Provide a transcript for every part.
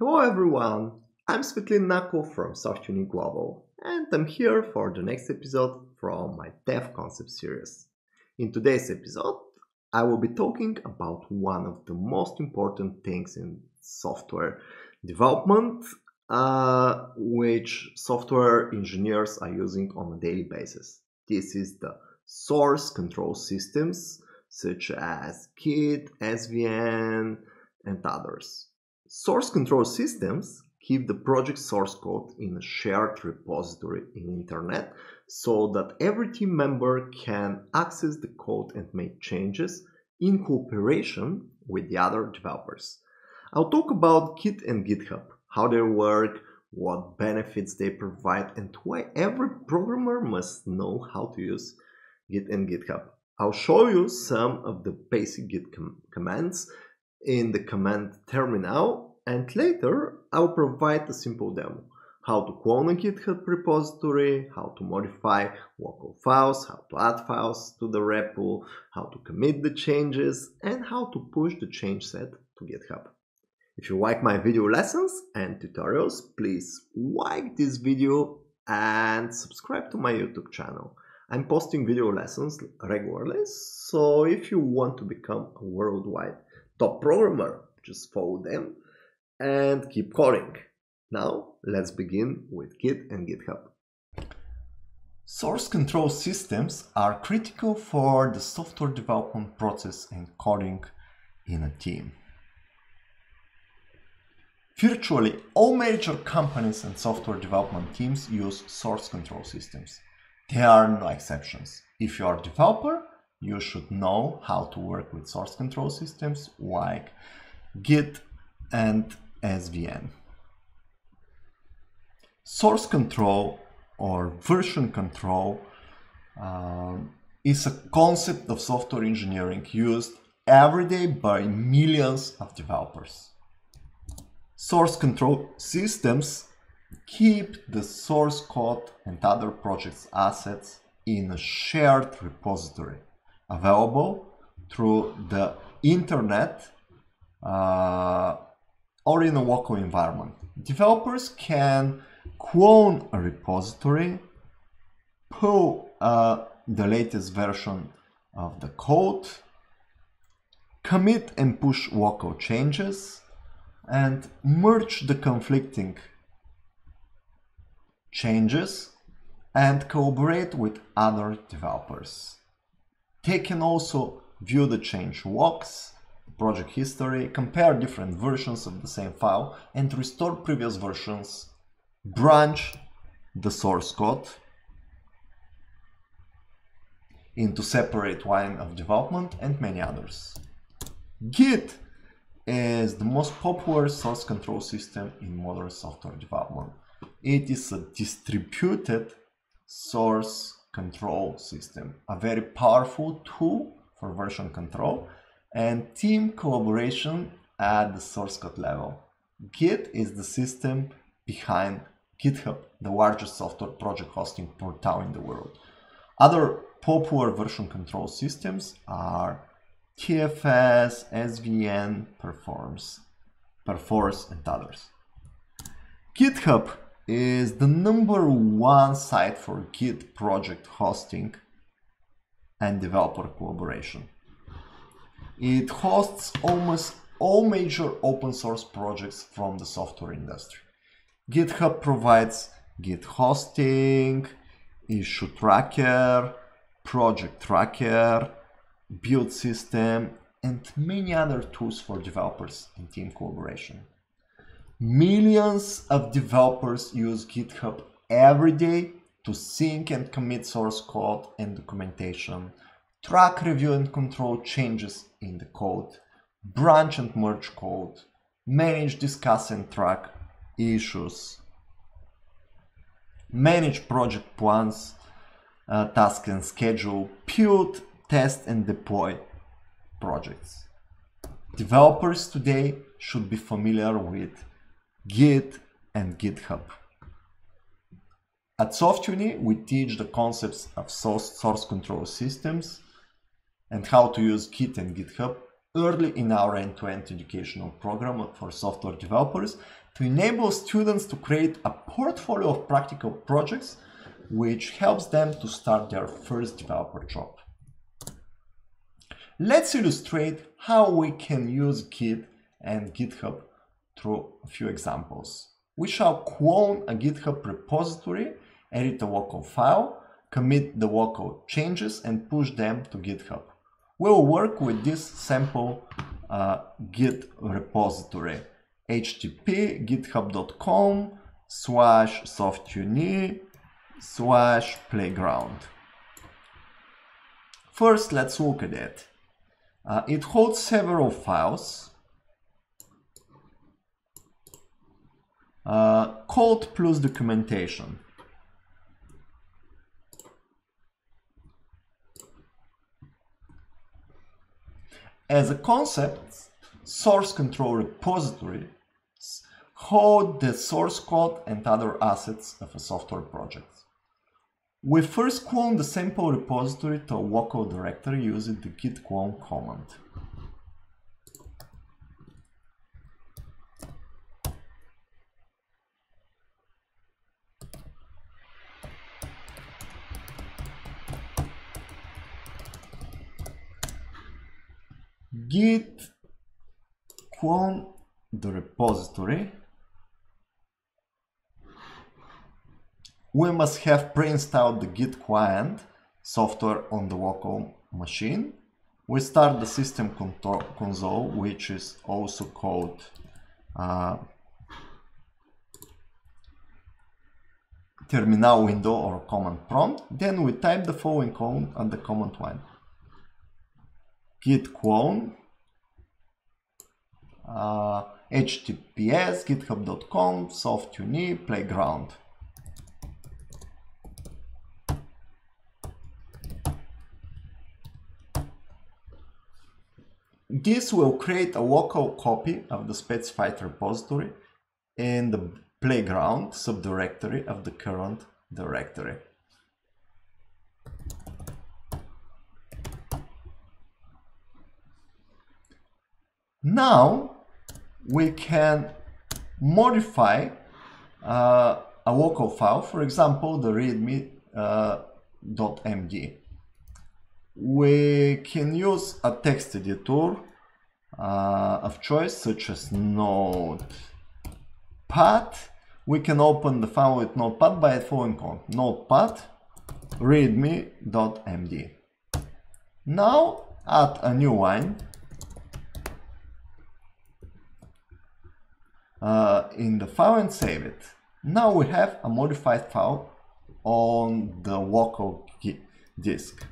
Hello everyone, I'm Svetlin Nakov from SoftUni Global and I'm here for the next episode from my Dev Concept series. In today's episode, I will be talking about one of the most important things in software development, uh, which software engineers are using on a daily basis. This is the source control systems such as Git, SVN, and others. Source control systems keep the project source code in a shared repository in internet so that every team member can access the code and make changes in cooperation with the other developers. I'll talk about Git and GitHub, how they work, what benefits they provide, and why every programmer must know how to use Git and GitHub. I'll show you some of the basic Git com commands in the command terminal and later I'll provide a simple demo. How to clone a GitHub repository, how to modify local files, how to add files to the repo, how to commit the changes, and how to push the change set to GitHub. If you like my video lessons and tutorials, please like this video and subscribe to my YouTube channel. I'm posting video lessons regularly, so if you want to become a worldwide top programmer, just follow them and keep coding. Now, let's begin with Git and GitHub. Source control systems are critical for the software development process and coding in a team. Virtually all major companies and software development teams use source control systems. There are no exceptions. If you are a developer, you should know how to work with source control systems like Git and SVN. Source control or version control um, is a concept of software engineering used every day by millions of developers. Source control systems keep the source code and other projects assets in a shared repository available through the internet uh, or in a local environment. Developers can clone a repository, pull uh, the latest version of the code, commit and push local changes, and merge the conflicting changes and collaborate with other developers. They can also view the change logs, project history, compare different versions of the same file, and restore previous versions, branch the source code into separate line of development, and many others. Git is the most popular source control system in modern software development. It is a distributed source control system, a very powerful tool for version control and team collaboration at the source code level. Git is the system behind GitHub, the largest software project hosting portal in the world. Other popular version control systems are TFS, SVN, Performs, Perforce, and others. GitHub is the number one site for Git project hosting and developer collaboration. It hosts almost all major open source projects from the software industry. GitHub provides Git hosting, issue tracker, project tracker, build system, and many other tools for developers and team collaboration. Millions of developers use GitHub every day to sync and commit source code and documentation, track, review, and control changes in the code, branch and merge code, manage, discuss, and track issues, manage project plans, uh, task and schedule, build, test, and deploy projects. Developers today should be familiar with Git and GitHub. At SoftUni, we teach the concepts of source, source control systems and how to use Git and GitHub early in our end-to-end educational program for software developers to enable students to create a portfolio of practical projects which helps them to start their first developer job. Let's illustrate how we can use Git and GitHub through a few examples. We shall clone a GitHub repository, edit a local file, commit the local changes and push them to GitHub. We'll work with this sample uh, Git repository http github.com slash softuni slash playground. First, let's look at it. Uh, it holds several files. Uh, code plus documentation. As a concept, source control repository hold the source code and other assets of a software project. We first clone the sample repository to a local directory using the git clone command. Git clone the repository. We must have pre-installed the git client software on the local machine. We start the system console which is also called uh, terminal window or command prompt. Then we type the following code on the command line. Git clone uh, https github.com softuni playground. This will create a local copy of the specified repository in the playground subdirectory of the current directory. Now we can modify uh, a local file, for example, the readme.md. Uh, we can use a text editor uh, of choice, such as Notepad. We can open the file with Notepad by following command Notepad readme.md. Now add a new line uh, in the file and save it. Now we have a modified file on the local disk.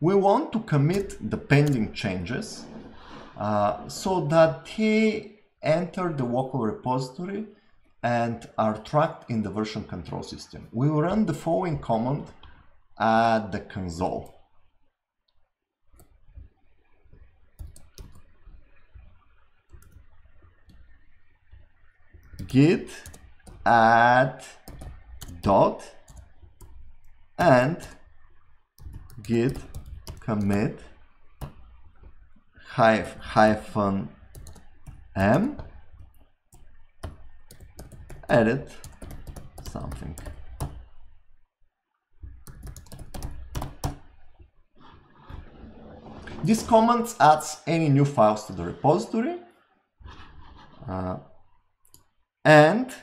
We want to commit the pending changes uh, so that they enter the local repository and are tracked in the version control system. We will run the following command at the console. git add dot and git commit hyphen m edit something This command adds any new files to the repository uh, and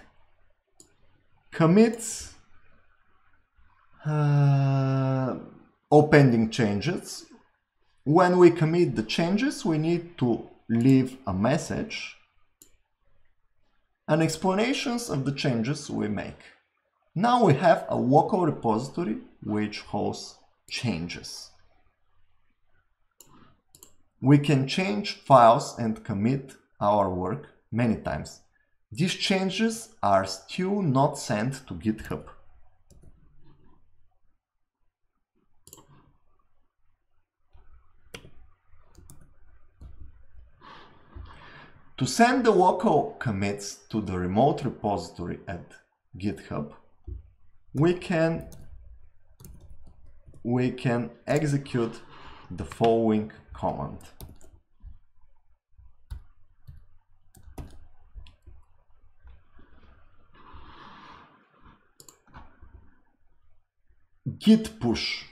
commits uh, all pending changes. When we commit the changes, we need to leave a message and explanations of the changes we make. Now we have a local repository which hosts changes. We can change files and commit our work many times. These changes are still not sent to GitHub. To send the local commits to the remote repository at GitHub, we can we can execute the following command. git push.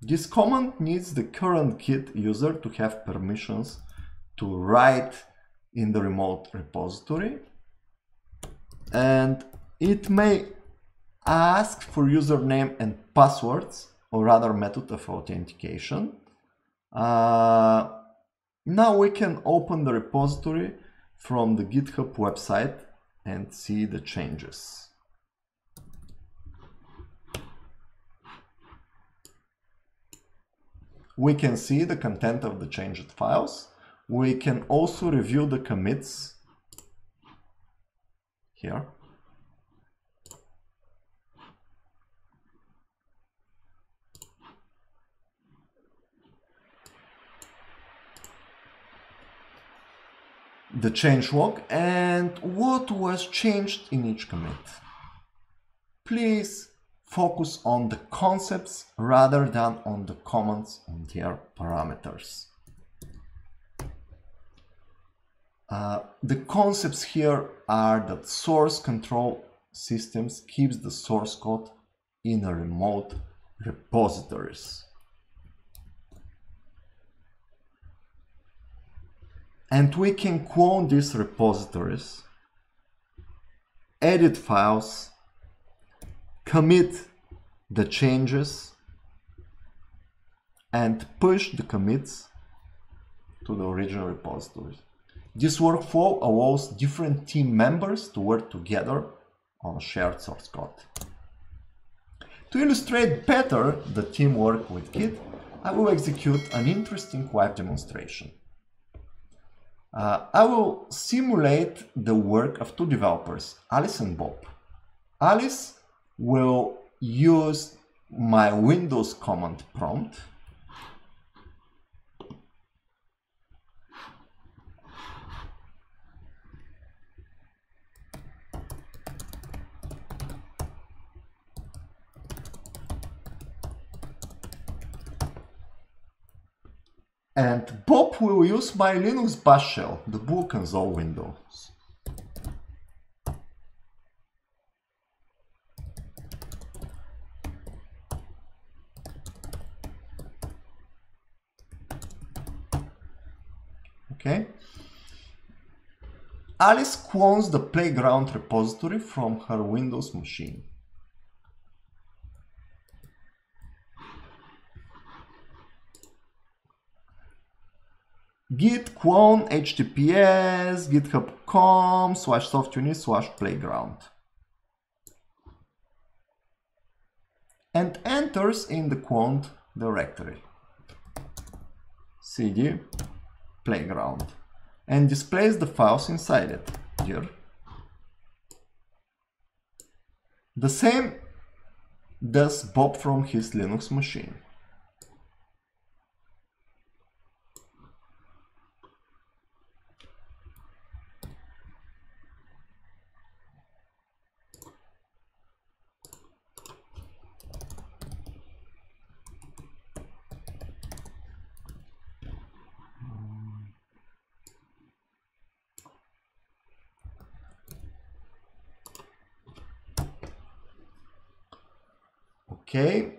This command needs the current git user to have permissions to write in the remote repository and it may ask for username and passwords or other method of authentication. Uh, now we can open the repository from the GitHub website and see the changes. We can see the content of the changed files. We can also review the commits here. The change log and what was changed in each commit. Please focus on the concepts rather than on the commands and their parameters. Uh, the concepts here are that source control systems keeps the source code in a remote repositories. And we can clone these repositories, edit files, commit the changes, and push the commits to the original repositories. This workflow allows different team members to work together on a shared source code. To illustrate better the teamwork with Git, I will execute an interesting live demonstration. Uh, I will simulate the work of two developers, Alice and Bob. Alice will use my Windows command prompt And Bob will use my Linux bash shell, the book and all windows. Okay. Alice clones the playground repository from her Windows machine. Git clone https github.com slash softuni slash playground. And enters in the quant directory. Cd playground. And displays the files inside it. Here. The same does Bob from his Linux machine okay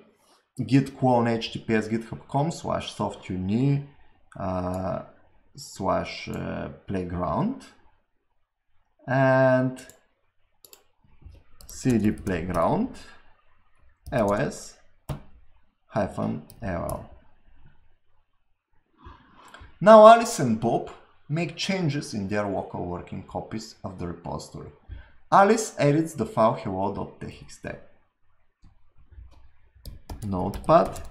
git clone https github.com slash softuni uh, slash uh, playground and cd playground ls hyphen ll now alice and bob make changes in their local working copies of the repository. Alice edits the file hello.txt notepad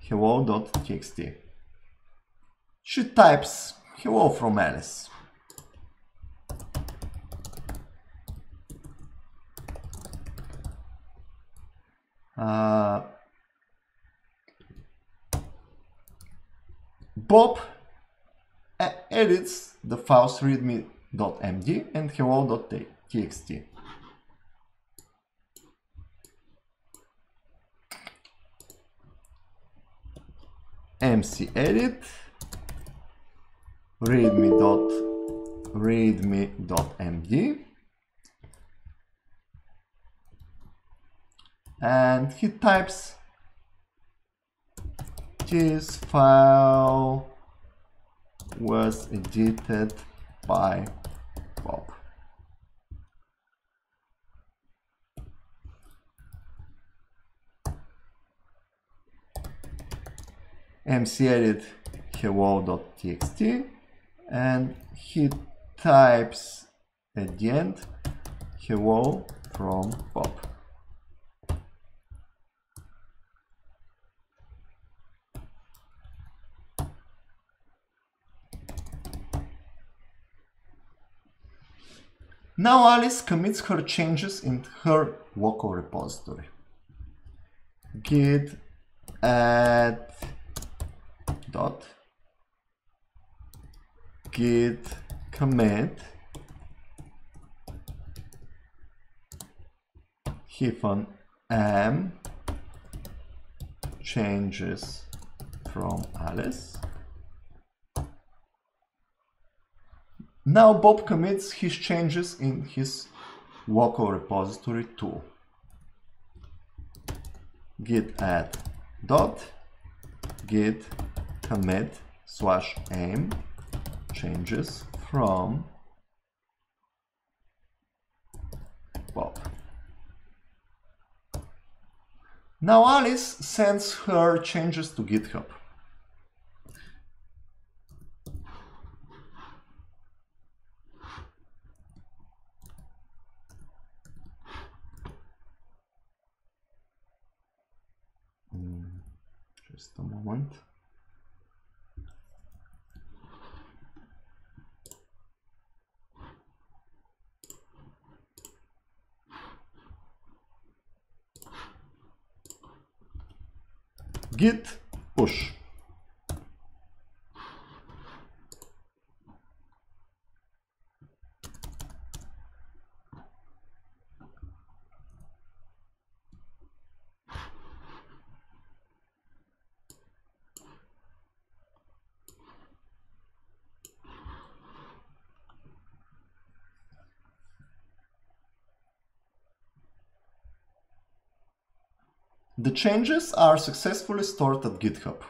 hello.txt. She types hello from Alice. Uh, Bob edits the files readme.md and hello.txt. mcedit readme dot readme.md and he types this file was edited by Bob. Mcedit hello.txt and he types at the end hello from Bob. Now Alice commits her changes in her local repository. git add dot git commit hyphen m changes from Alice. Now Bob commits his changes in his local repository too. git add dot git commit slash aim changes from Bob. Now Alice sends her changes to GitHub. Mm, just a moment. Git push. The changes are successfully stored at GitHub.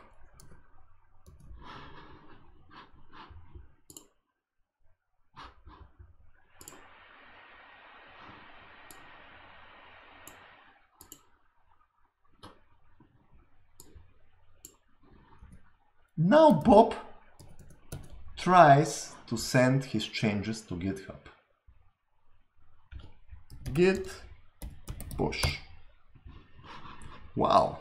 Now Bob tries to send his changes to GitHub. Git push. Wow.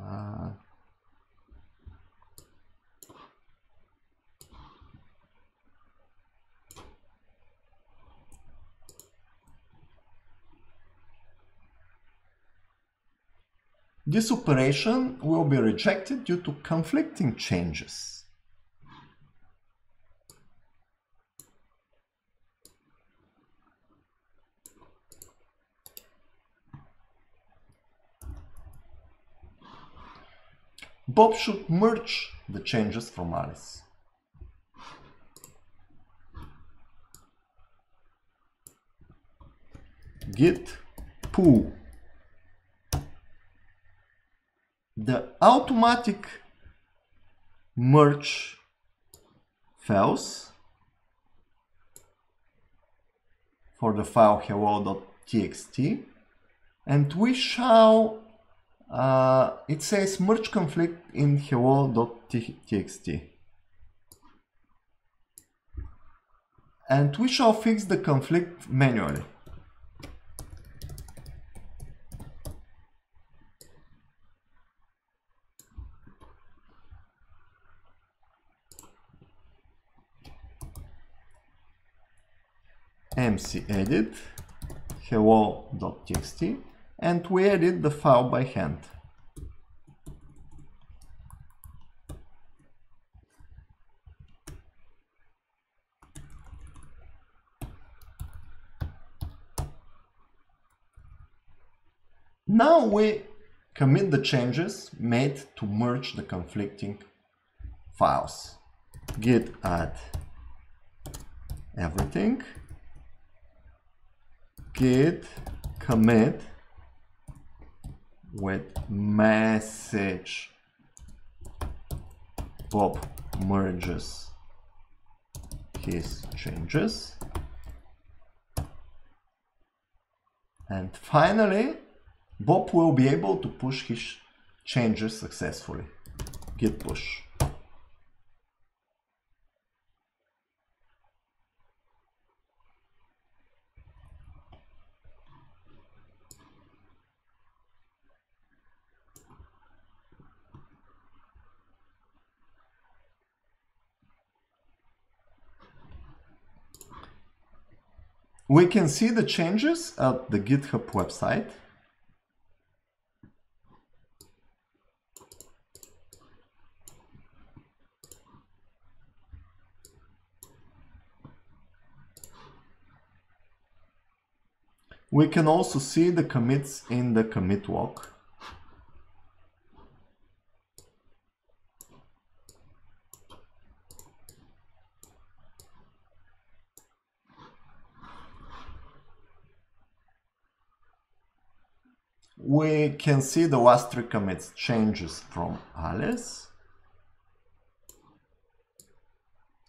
Uh, this operation will be rejected due to conflicting changes. Bob should merge the changes from Alice. Git pull. The automatic merge fails for the file hello.txt and we shall uh, it says merge conflict in hello.txt. And we shall fix the conflict manually. mc mcedit hello.txt and we edit the file by hand. Now we commit the changes made to merge the conflicting files. Git add everything. Git commit with message Bob merges his changes. And finally, Bob will be able to push his changes successfully. Git push. We can see the changes at the GitHub website. We can also see the commits in the commit log. We can see the last three commits changes from Alice,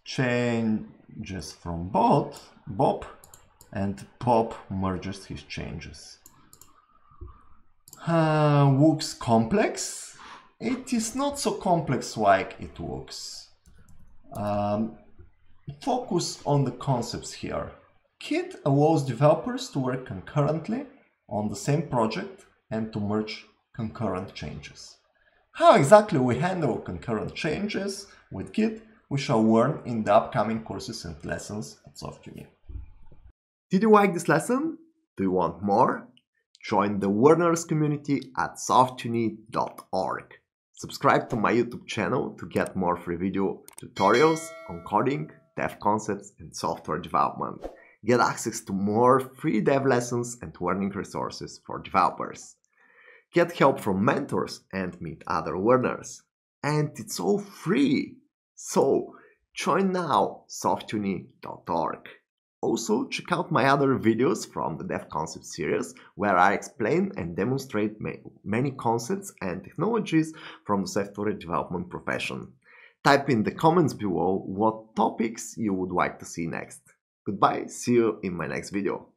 changes from Bob, Bob, and Bob merges his changes. Uh, looks complex. It is not so complex like it looks. Um, focus on the concepts here. Git allows developers to work concurrently on the same project and to merge concurrent changes. How exactly we handle concurrent changes with Git we shall learn in the upcoming courses and lessons at SoftUni. Did you like this lesson? Do you want more? Join the learners community at softuni.org. Subscribe to my YouTube channel to get more free video tutorials on coding, dev concepts and software development. Get access to more free dev lessons and learning resources for developers get help from mentors and meet other learners. And it's all free. So join now softuni.org. Also, check out my other videos from the Dev Concept series, where I explain and demonstrate many concepts and technologies from the software development profession. Type in the comments below what topics you would like to see next. Goodbye, see you in my next video.